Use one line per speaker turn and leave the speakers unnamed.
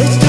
It's